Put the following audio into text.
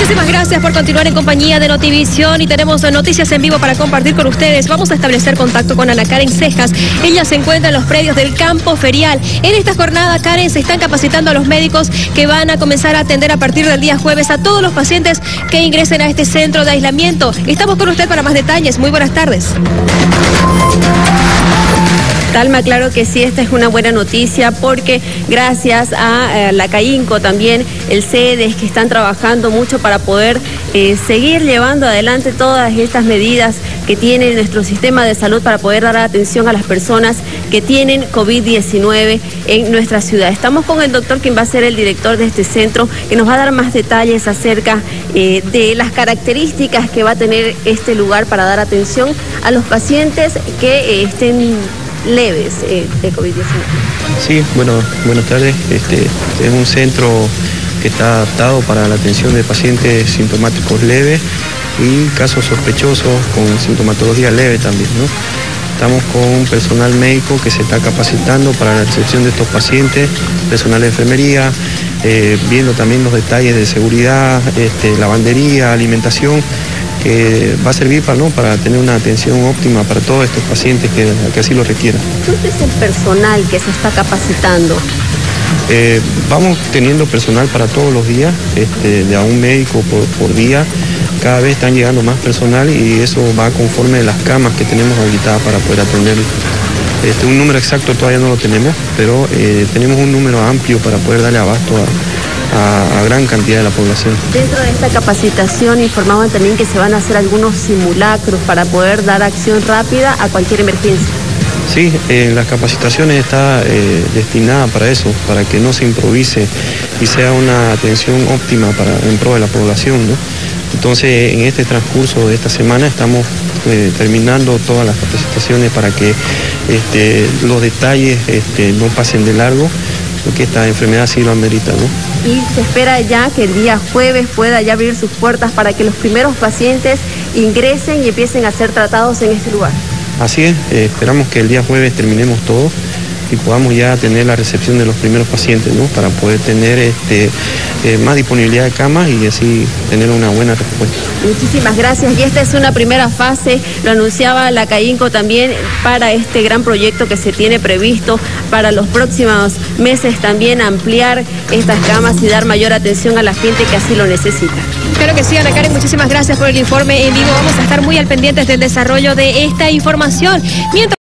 Muchísimas gracias por continuar en compañía de Notivisión y tenemos noticias en vivo para compartir con ustedes. Vamos a establecer contacto con Ana Karen Cejas. Ella se encuentra en los predios del campo ferial. En esta jornada, Karen, se están capacitando a los médicos que van a comenzar a atender a partir del día jueves a todos los pacientes que ingresen a este centro de aislamiento. Estamos con usted para más detalles. Muy buenas tardes. Claro que sí, esta es una buena noticia porque gracias a eh, la CAINCO también, el CEDES, que están trabajando mucho para poder eh, seguir llevando adelante todas estas medidas que tiene nuestro sistema de salud para poder dar atención a las personas que tienen COVID-19 en nuestra ciudad. Estamos con el doctor, quien va a ser el director de este centro, que nos va a dar más detalles acerca eh, de las características que va a tener este lugar para dar atención a los pacientes que estén leves eh, de COVID-19. Sí, bueno, buenas tardes. Este, es un centro que está adaptado para la atención de pacientes sintomáticos leves y casos sospechosos con sintomatología leve también. ¿no? Estamos con un personal médico que se está capacitando para la recepción de estos pacientes, personal de enfermería, eh, viendo también los detalles de seguridad, este, lavandería, alimentación que va a servir para, ¿no? para tener una atención óptima para todos estos pacientes que, que así lo requieran. ¿Qué es el personal que se está capacitando? Eh, vamos teniendo personal para todos los días, este, de a un médico por, día. Cada vez están llegando más personal y eso va conforme a las camas que tenemos habilitadas para poder atender. Este, un número exacto todavía no lo tenemos, pero eh, tenemos un número amplio para poder darle abasto a, a, gran cantidad de la población. Dentro de esta capacitación informaban también que se van a hacer algunos simulacros para poder dar acción rápida a cualquier emergencia. Sí, eh, las capacitaciones está eh, destinada para eso, para que no se improvise y sea una atención óptima para, en pro de la población. Entonces, en este transcurso de esta semana estamos eh, terminando todas las capacitaciones para que este, los detalles este, no pasen de largo porque esta enfermedad sí lo amerita, ¿no? Y se espera ya que el día jueves pueda ya abrir sus puertas para que los primeros pacientes ingresen y empiecen a ser tratados en este lugar. Así es, eh, esperamos que el día jueves terminemos todo y podamos ya tener la recepción de los primeros pacientes, ¿no? Para poder tener este, eh, más disponibilidad de camas y así tener una buena respuesta. Muchísimas gracias. Y esta es una primera fase, lo anunciaba la CAINCO también para este gran proyecto que se tiene previsto para los próximos meses también ampliar estas camas y dar mayor atención a la gente que así lo necesita. Claro que sí, Ana Karen, muchísimas gracias por el informe en vivo. Vamos a estar muy al pendientes del desarrollo de esta información. Mientras